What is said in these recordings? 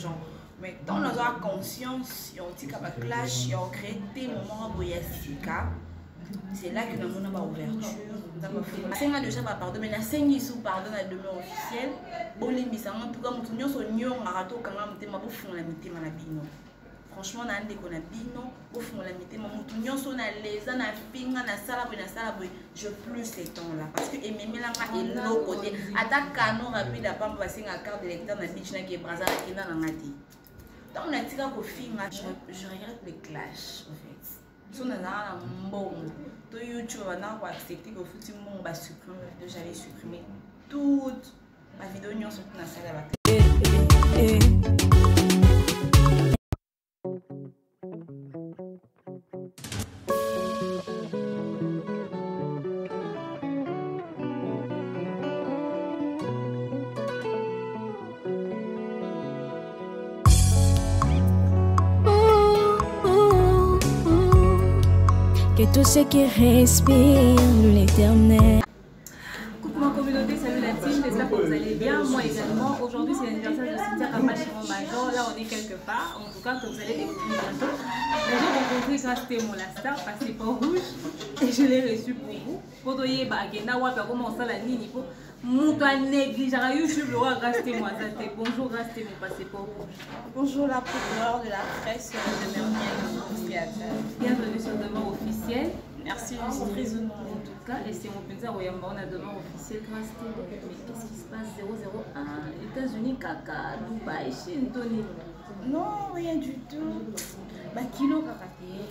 genre mais tant on a conscience on tika baclash ya ocrée te moment boye ya sika. C'est là que namona baouverture asenga déjà bapardon mais nasengi su pardon na demeure officielle nyonso nyongaka tokanga motema bofungola mitema na bino franchement na ndeko na bino bofungola mitema motu nyonso na leza na finga nasala boye nasala boye je plus ce temps là parce que ememelanga eloko te. ata kano rapide apamba basenga carte d'électeur na bichi nake braza nakenda nanga te ntango natika kofinga je regrette le clash en fait. So nazala na mbongo. To youtube bandaka koaccepte kofuti mbongo basupprime j'avais supprimé toute bavideo nyonso mpo nasala ya bato que tous ceux qui respirent l'éternel. Coucou ma communauté, salut la team, j'espère que vous allez bien. Moi également. Aujourd'hui, c'est l'anniversaire de Cynthia Kamachiron Major. Là, on est quelque part. En tout cas, que vous allez découvrir bientôt. J'ai rencontré grâce Témo la star, passeport rouge. Et je l'ai reçu pour vous. Pour doyer bagena wapa comment ça la nini pour moto anégligeaka youtube lokola grâce te aza te bonjour te mon passeport rouge. Bonjour la procureur de la presse de mermiel bienvenue sur demeure officielle merci honorée en tout cas et c'est mon koyamba wana demeure officielle grâce te mais qu'est-ce qui se passe? 001 états-unis kaka dubai chine toni non rien du tout. Bakilo kaka te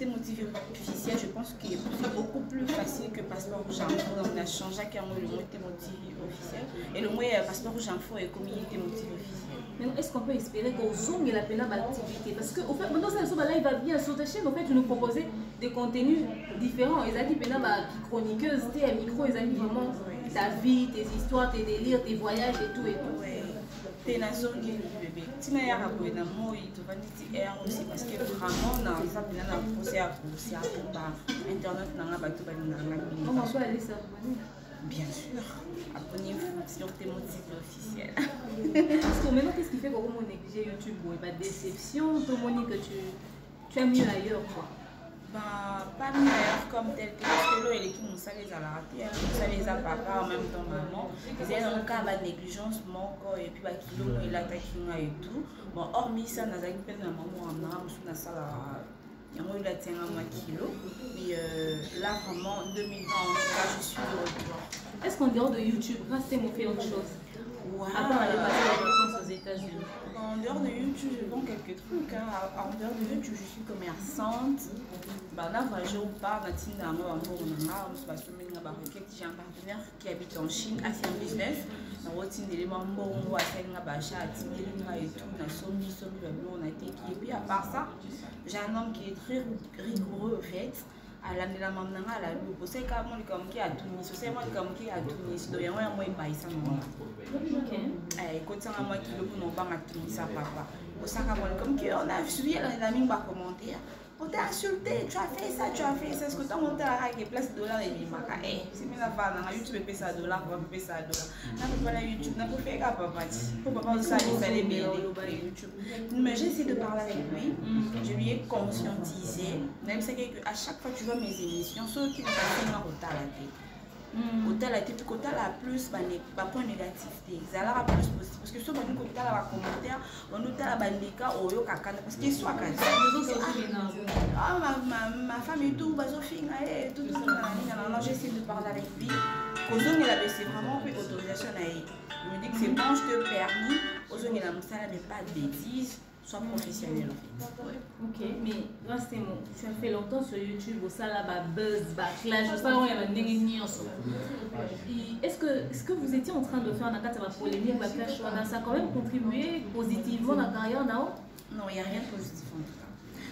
C'était motivé officiel, je pense que c'est beaucoup plus facile que passeport rouge info. Donc, on a changé car le mot était motivé officiel. Et le mot euh, passeport rouge info est communiqué motivé officiel. Mais est-ce qu'on peut espérer qu'au Zoom il appelle l'activité? Parce que, au fait, maintenant, ça, là, il va bien sur ta chaîne. En fait, tu nous proposais des contenus différents. Ils ont dit, maintenant, chroniqueuse, t'es un micro, ils ont dit vraiment ta vie, tes histoires, tes délires, tes voyages et tout et tout. Ouais. Te nazongi bebe ntina yaka boye na moi tovandi ti air aussi parce que vraiment naza mpena na pose ya kosia po ba internet nanga bato balinganga bien sûr. Abonnez-vous sur tes motifs officiels Parce que maintenant, qu'est-ce qui fait qu'on négliger YouTube bah, Déception, tout le monde que tu, tu as mis ailleurs quoi. Ben, pas meilleur comme tel que parce que là, il est qui mosala ezalaka te mosala eza papa en même temps maman. Ezali nango kaka banégligence moko et puis bakilo mo elataki nga et tout. Bon hormis ça nazalaki mpe na mamo amnanga mosusu nasalaka yango elatianga mwa kilo. Mais euh, là vraiment 2020 en tout cas je suis de retour. Est-ce qu'en dehors de YouTube, grâce à fait autre chose. Wow. À part aller passer la vacances aux États-Unis En dehors de YouTube, je vends quelques trucs. Hein. En dehors de YouTube, je suis commerçante. Là, voyagé au bar, on a tinda un J'ai un partenaire qui habite en Chine, à un business. Na routine élément mbongo asalinga basha atimelinga et tout na sombi babilo on a été et puis à part ça j'ai un homme qui est très rigoureux en fait alandelama nanga alalu oseka mo likambo moke ya tunis oseka mo likambo moke ya tunis do yango yango ebayisa ngonga ekotisanga mwa kilo mpona obanga tunisa papa. Osaka mo likambo moke on a suivi elandela mingi bacommentaire on t'a insulté, tu as fait ça, tu as fait ça. Est-ce que as monté à la place dollar et bimaka Eh, c'est la fin, dans YouTube, tu payes ça dollar, tu payes ça dollar. N'a pas la YouTube, n'a pas fait ça, papa. Pour papa, ça, il fallait bien YouTube. Mais j'ai essayé de parler avec lui, je lui ai conscientisé. Même c'est à chaque fois que tu vois mes émissions, ceux qui n'ont pas fait un retard à la. Kotala te mpe kotala plus bapoint négatif te ezalaka plus positif parce que so bandi kotala bacommentaire bandi otala bandeka oyokaka parce que eswaka ma femme et tout bazofinga e tout non j'essaie de parler avec lui. Kozongela be c'est vraiment mpe autorisation na ye je me dis que c'est bon je te permis ozongela mosala mais pas de bêtises sois professionnel en fait. Ok, mais grâce à moi, tu as fait longtemps sur YouTube, au sala, bah buzz, bah clash, ça on y a Est-ce que, est-ce que vous étiez en train de faire un attaque à polémique, clash, ça a quand même contribué positivement à la carrière, non Non, il n'y a rien de positif en tout cas.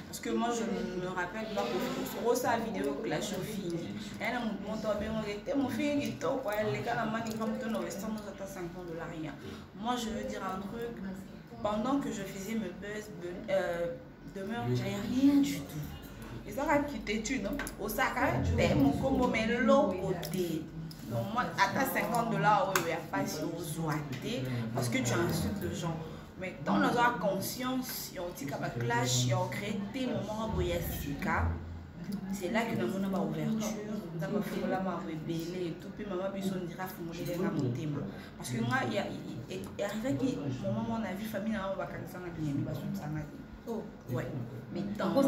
Parce que moi, je me rappelle pas que sur sa vidéo clash au fini. Elle a mon était mon fils qui top, les gars, la manie comme ton restant dans 50 dollars rien. Moi, je veux dire un truc. pendant que je faisais mes buzz de, euh, demeure, j'avais rien du tout. ezaka kititude osaka te mokongo meloko te donc moi ata 50 dollars oyo ya mpasi ozwa te parce que tu insulte le genre mais ntango nazwa conscience ya otika baclash ya okrete momoko boye ya sika c'est là que namona baouverture nza bafungola mabebele etu mpe mama biso ondira afungolelenga motema parce que nga il y a arrivé que mon maman a vu famille na ba kanisa na bien ba sun sanga. Oh, ouais. Mais tant mes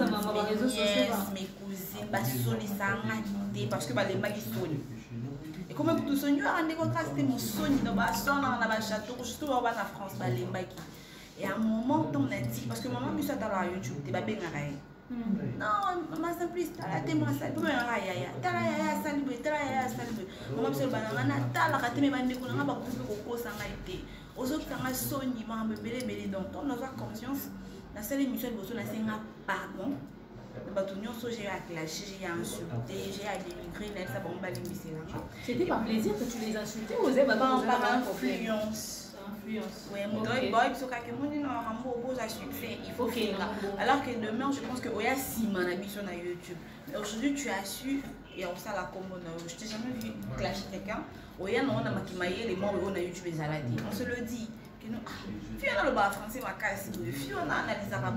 te parce que ba les magi soli. Et comme tout son yo a contrasté mon soni dans ba sona na ba château, surtout ba na France ba les magi. Et à un moment, on a dit, parce que suis dans la YouTube, non mama simplice tala te mwasali mpo menanga yaya. Tala yaya asali boye tala yaya asali boye mama biso bananga natalaka te me bandeko nanga bakufi mpe kokosa ngai te ozokanga soni makambo ebelebele donc ntango nazwa conscience nasali émission liboso nasenga pardon. Na bato nyonso j'ai aclaché j'ai insulté j'ai dénigré. Nayebisa bango balimbiselanga c'était par plaisir que tu les insultais. Ou oze par influence Ouais, na il faut faire. Alors que demain, je pense que Oya Sima na biso na YouTube. Mais aujourd'hui, tu as su et on ça la combo je t'ai jamais vu clasher quelqu'un. Oya non na makimaye les mots on a YouTube les aladi. On se le dit. Fiona le bas français ma casse Fiona analyse pas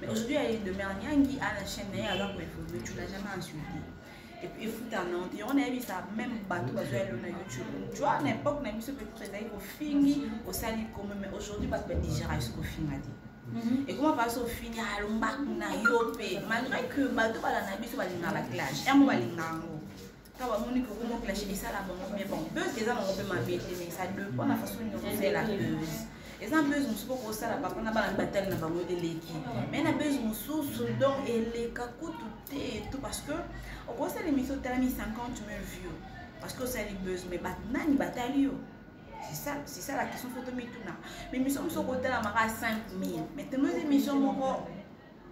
Mais aujourd'hui, elle est demain, Nyangi à la chaîne alors que tu l'as jamais insulté. Et puis efuta nango te yango nayebisa même bato bazwa elo na youtube tu vois na époque na biso peut-être ezali kofingi osali komo mais aujourd'hui bato badigéra esi kofinga te ekoma mpasi ofini alombaku na yo mpe malgré que bato bala na biso balingaka baclash yango balingaka yango ka bamoni kokoma clash esala bango mais bon buse eza bango mpe mabe te mais ça dépend na façon nini okosala buse eza buse mosusu mpo kosala papa na bana batali na bango eleki. Mais na buse mosusu donc eleka kutu te tout parce que okosala émission otalami 50 000 vues. Parce que osali buse mais nani batali yo? C'est ça la question photo mituna mais émission mosusu okotalamaka 5 000 mais tellement eza émission moko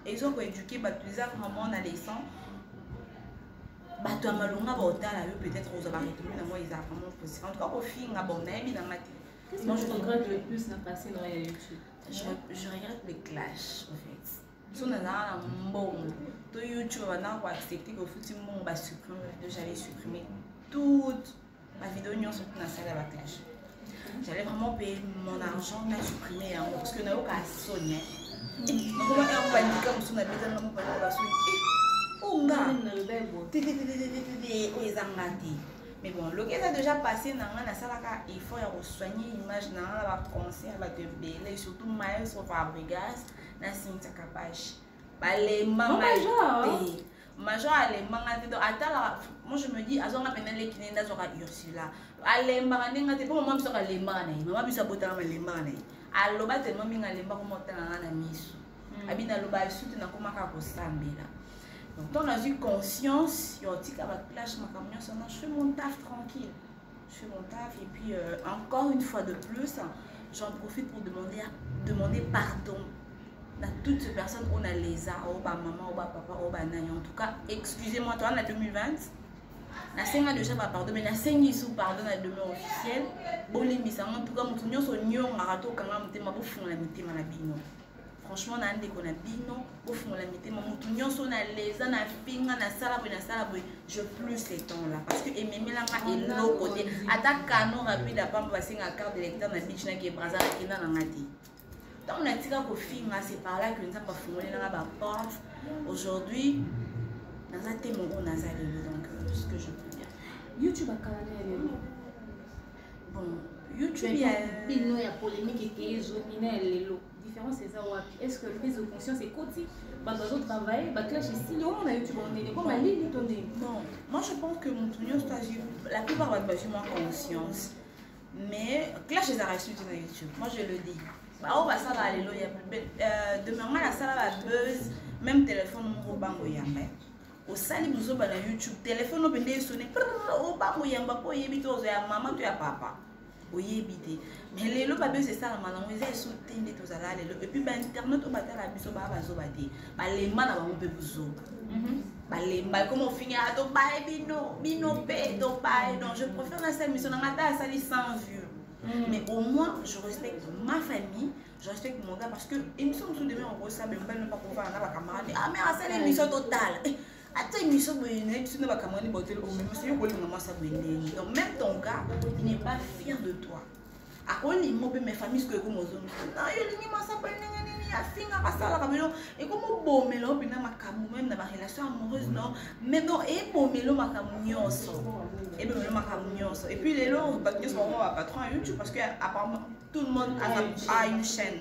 ezokoéduke bato eza vraiment na leçon bato ya malonga baotala yo peut-être ozwa baretome nango eza vraiment positif. En tout cas kofinga bon nayebi nanga te Qu'est-ce que tu regrettes le plus dans passé dans YouTube je, je regrette les clashs en fait so nazala na mbongo to youtube bandaka koaccepte kofuti mbongo basupprime j'allais supprimer toute mpo nasala ya baclash j'allais vraiment payer mon argent na supprimer parce que bandika mosu na bezanga mobanda basoni onga oyo ezanga te mais bon loki eza déjà passé na ngai nasalaka effort ya kosoigne image na ngai na baconseil ya bato ebele surtout maestro fabrigas na cynthia kapache balembanga te major alembanga te donc atalaka moi je me dis azwanga pena leki nde azwaka ursula. Alembaka ndenge te mpo mama biso alembaka na ye mama biso abotaka malembaka na ye aloba telema mingi alembaka motalanga na miso abi naloba asuti nakomaka kosambela Donc, quand on a eu conscience, il y a aussi qu'à votre plage, ma camion, je fais mon taf tranquille. Je fais mon taf et puis euh, encore une fois de plus, j'en profite pour demander, demander pardon à toutes ces personnes qu'on a les a, au bas maman, au bas papa, au bas nani. En tout cas, excusez-moi, toi, en 2020, na senga déjà ba pardon mais na sengi sous pardon na demain officiel bolimbisa en tout cas mutu nyonso nyongaka tokanga motema bofungola mitema na bino franchement na ndeko na bino bofungola mitema motu nyonso na leza na finga nasala boye nasala boye. Je plus ce temps là parce que ememelanga eloko te. ata kano rapide apamba basenga carte électeur na bichi naki ebraza nakenda nanga te ntango natika kofinga c'est par là que nzambe afungolelanga baporte aujourd'hui naza te moko naza lelo donc ce que je peux dire. Youtube akalana ya lelo bon youtube ya bino ya polémique ekeye ezomi na ya lelo différence eza wapi est ce que prise de conscience ekoti bato bazotravaille baclash esili omona youtube ondenge mpo malili to ndenge non. Moi je pense que la plupart conscience. Mais clash ezalaka esu te na youtube. Moi je le dis. Bao basalaka lelo même téléphone moko bango yamba osali mozoba na youtube telefone mama to ya papa oyebi te. Mais lelo babese esalama nango eza eso te nde tozala lelo. Epuis bainternet oyo batala biso baa bazoba te. Balemba na bango mpe bozoba balemba ekoma ofinga tobaye bino bino mpe tobaye non je préfère nasala émission nanga ata asali sans vue. Mais au moins je respecte ma famille je respecte mon gars parce que émission mosusu demain okosala na bacamarade ah mais asala émission totala ata émission boye na ndenge donc même ton gars il n'est pas fier de toi akolima mpe mes famille sikoyo ekoma ozonga yo olingi mwasa même na barelation amoureuse non mais bon ebomela o makambo nyonso et puis lelo bato nyonso bango bapatron ya youtube parce que apparemment tout le monde a une chaîne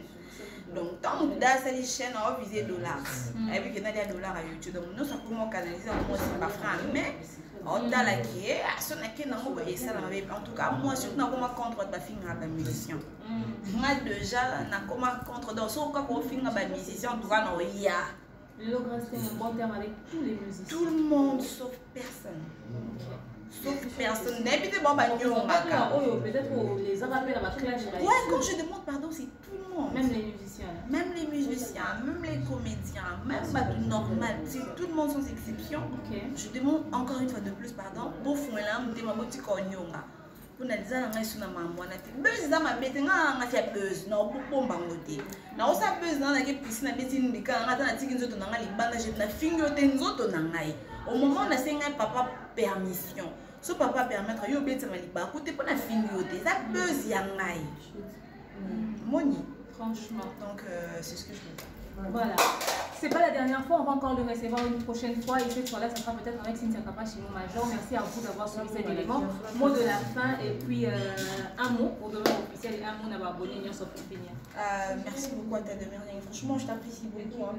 donc ntango motu da asali chaîne aovise dollars ayebi ke nalia dollar. Ya youtube donc nyonso akoma okanalize yango osimba franc mais otalaki ye so nake nango boye esala mabe en tout cas moi surtout nakoma contre bafinga bamusicien nga déjà nakoma contre donc soko kaka ofinga bamusicien en tout cas na oya Le grâce est un bon terme avec tous les musiciens. tout le monde sauf personne. Sauf personne. Nayebi te bao banyongaka oyo peut-être oh, les à ma clash ouais quand je demande pardon c'est tout le monde. Même les musiciens musiciens, même les comédiens, même pas tout normal, tout le monde sans exception. Okay. Je demande encore une fois de plus, pardon, pour faire là, je demande si konyonga. Pour na disa ngai suna mamwa na te. Buzz za mabete nga nga fia buzz na okupomba ngote. Na osa buzz na na ke piscine na beti ndika nga ta na tiki nzoto na nga libanda je na fingo te nzoto na ngai. Au moment na senga papa permission. So papa permettre yo beti ma libaku te pona fingo te. Za buzz ya ngai. Moni. Mm. Franchement donc euh, c'est ce que je veux dire Voilà. C'est pas la dernière fois, on va encore le recevoir une prochaine fois. Et cette fois-là, ça sera peut-être avec Cynthia chez mon major. Merci à vous d'avoir suivi cet élément. Mot de la fin et puis euh, un mot pour demain officiel et un mot d'avoir abonné Nyon pour finir. Euh, merci beaucoup à ta demeure. Franchement, je t'apprécie beaucoup. hein.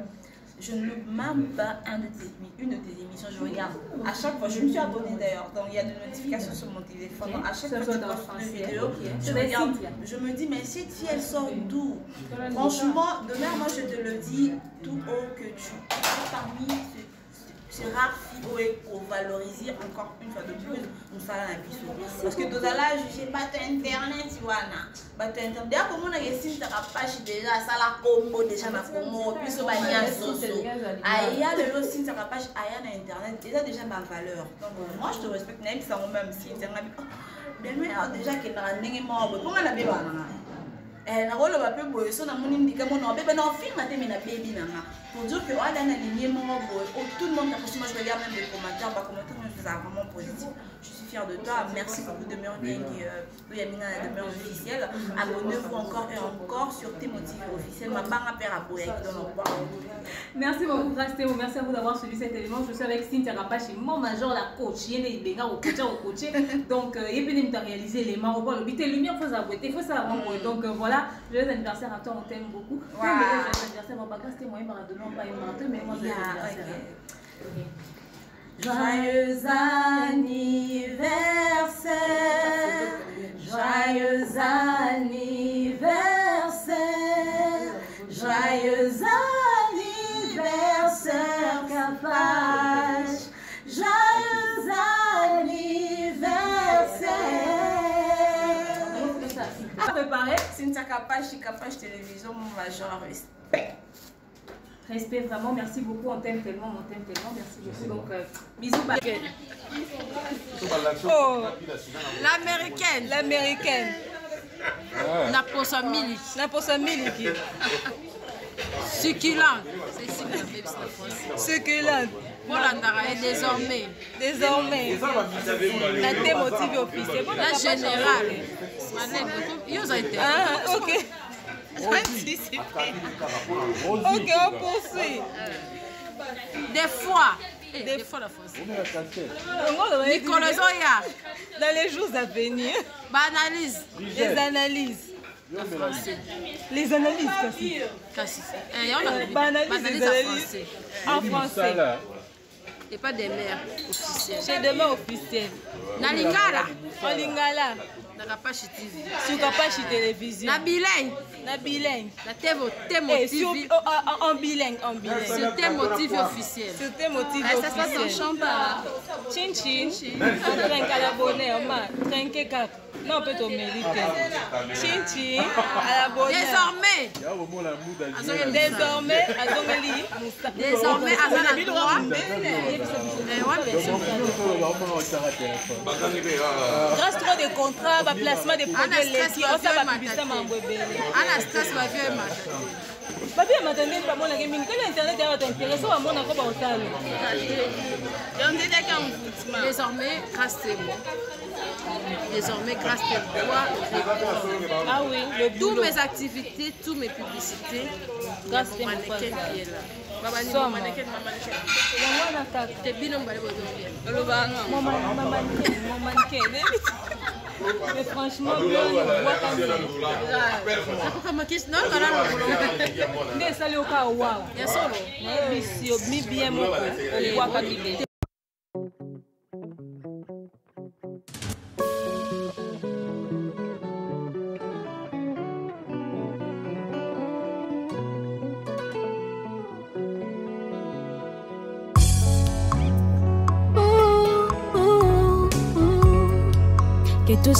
Je ne loupe même pas un de tes, une de tes émissions. Je regarde à chaque fois. Je me suis abonnée d'ailleurs. Donc il y a des notifications sur mon téléphone. Donc, à chaque fois que postes une vidéo, je regarde. Je me dis, mais cette fille, elle sort d'où? Franchement, demain, moi, je te le dis tout haut que tu es parmi ce- rares filles pour valoriser encore une fois de plus mosala na biso parce que tozala juge bato internet wana bato internet. Deya komonaka esintaka page deja asala kombo deja na komo biso aya lelo osintaka page aya na internet eza déjà bavaleur donc moi je te respecte même sintianga deme déjà kendaka ndenge moko boye mponga nabebaka nanga nakoloba mpe boye so namoni ndika mona wabebe na ofinga te me nabebi nanga pour dire que oada na lignée moko boye oh, tout le monde que moi je regarde même les commentaires bacommentaire moi faisais vraiment positif je suis fière de toi merci beaucoup de demeure ngengi oyamina na demeure officielle abonnez-vous encore et encore sur tes motifs officiels mabanga mpe aboyaki dans bois Merci beaucoup, Rastéo. Merci à vous d'avoir suivi cet élément. Je suis avec Cynthia Rapache, mon major, la coach. Il y a des benga au coach, au coach. Donc, euh, il y a réalisé les mains au bol. Il y a lumière, il faut savoir. Il faut savoir. Donc, euh, voilà. Joyeux anniversaire à toi, on t'aime beaucoup. Wow. Le joyeux anniversaire, on va pas c'était moyen, par demain, pas une menteux, mais moi, joyeux anniversaire. Joyeux anniversaire, joyeux anniversaire, Préparé Cynthia Kapache, Kapache Télévision, mon major respect. Respect vraiment, merci beaucoup, on t'aime tellement, on t'aime tellement, merci beaucoup. Donc, euh, bisous, bye. Oh, l'américaine. L'américaine. naposa miliki Naposa miliki. succulente Succulente. bolandaka ye désormais. Désormais. La thé motive officiel. Bon, la générale. Ah, ok. Ok, on poursuit. des fois. Eh, des fois la va le mikolo ezoya Dans les jours à venir, baanalyse les analyses. Les français En français. et pas des mères officielles Chez demain officiel. na lingala En lingala. na kapashi tv Sur Kapachi télévision. na bilingue Na bilingue. na temo sur, tv en, bilingue, en bilingue. sur temo tv officiel Sur tes motifs Eh, ça se passe en chamba Chin chin. Trinque à. Non, peut te mériter. Chinchi, à la bonne. Désormais, Désormais, azongeli. désormais, à la droit. Eh. Grâce trop de contrats, placement de produits laitiers, ça va publicité matin. mambo ebele. Ana stress ba babia matandeli bamonaki mingi. Kaka internet ya bato interese bamonako baotalo désormais grâce témoin désormais grâce témoin ah oui tous mes activités tous mes publicités grâce témoin qui est là. yango nataka bino mibale bozolia olobangamomanike Mais franchement, nde esali oka wawa misio mibie moko obwaka mibe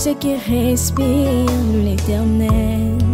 ce qui respire l'éternel.